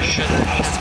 position